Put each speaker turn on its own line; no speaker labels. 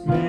God's.